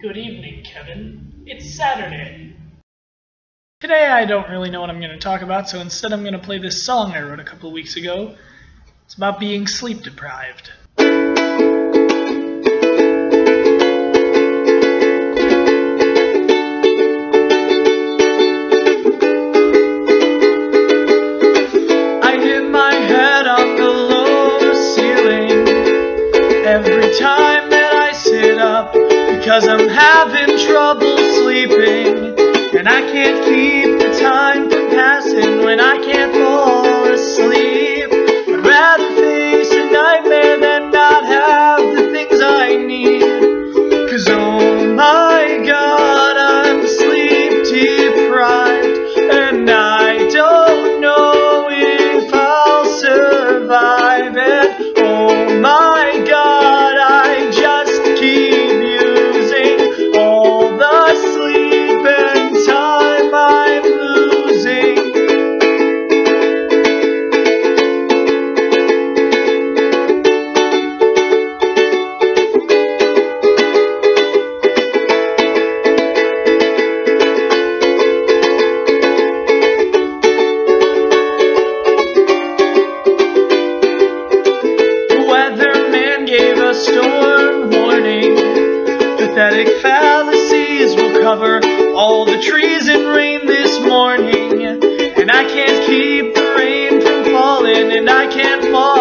Good evening, Kevin. It's Saturday. Today I don't really know what I'm going to talk about, so instead I'm going to play this song I wrote a couple weeks ago. It's about being sleep deprived. Because I'm having trouble sleeping. And I can't keep the time from passing when I can't Pathetic fallacies will cover all the trees in rain this morning. And I can't keep the rain from falling, and I can't fall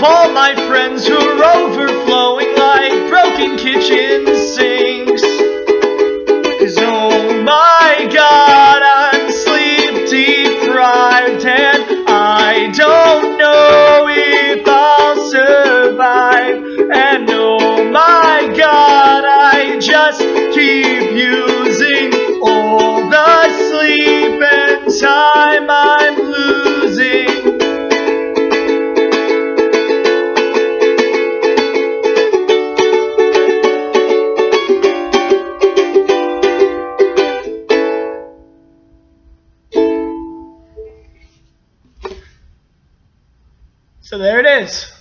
of all my friends who are overflowing like broken kitchen sinks? Cause oh my god, I'm sleep deprived and I don't know if I'll survive. And oh my god, I just keep using all the sleep and time I'm So there it is.